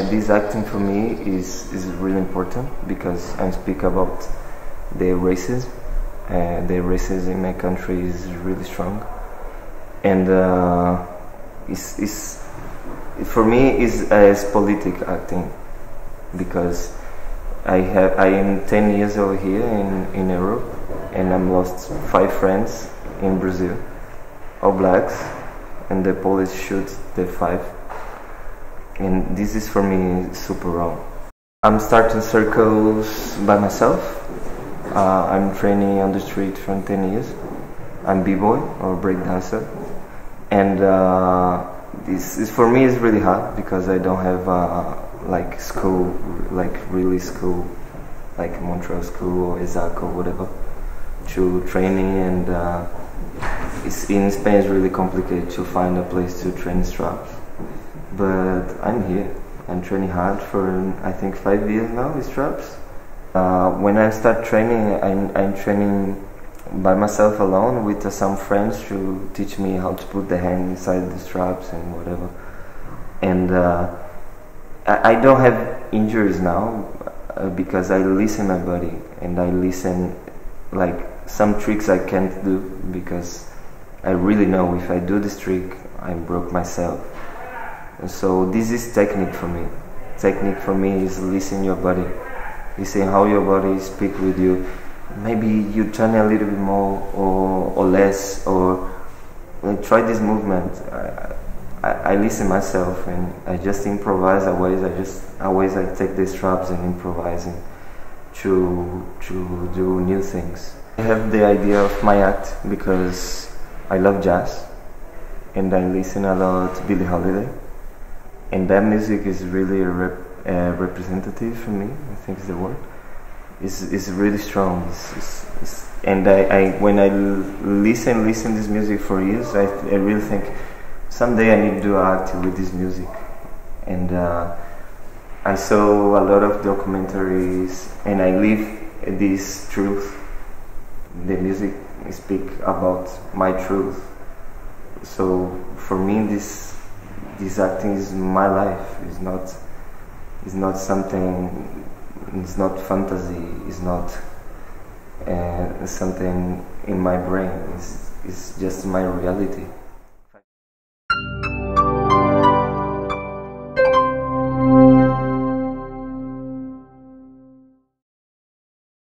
this acting for me is is really important because I speak about the racism. Uh, the racism in my country is really strong, and uh, it's, it's for me is as politic acting because I have I am 10 years over here in, in Europe and I'm lost five friends in Brazil, all blacks, and the police shoot the five. And this is for me super wrong. I'm starting circus by myself. Uh, I'm training on the street for 10 years. I'm b-boy or breakdancer, and uh, this is for me is really hard because I don't have uh, like school, like really school, like Montreal school or ESAC or whatever, to training and uh, it's in Spain it's really complicated to find a place to train straps. But I'm here. I'm training hard for I think five years now with straps. Uh, when I start training, I'm, I'm training by myself alone with uh, some friends to teach me how to put the hand inside the straps and whatever. And uh, I, I, don't have injuries now uh, because I listen my body and I listen like some tricks I can't do because I really know if I do this trick I broke myself. And so this is technique for me. Technique for me is listen your body. Listen how your body speak with you. Maybe you turn a little bit more or, or less or like, try this movement. I, I, I, listen myself and I just improvise always I just always I take these straps and improvising to to do new things. I have the idea of my act because I love jazz and I listen a lot to Billie Holiday and that music is really rep, uh, representative for me I think is the word is is really strong. It's, it's, it's, and I, I, when I listen listen this music for years, I, I really think someday I need to do art with this music. And uh, I saw a lot of documentaries, and I live this truth. The music speak about my truth. So for me, this this acting is my life. It's not it's not something it's not fantasy, it's not uh, something in my brain, it's, it's just my reality.